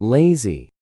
lazy.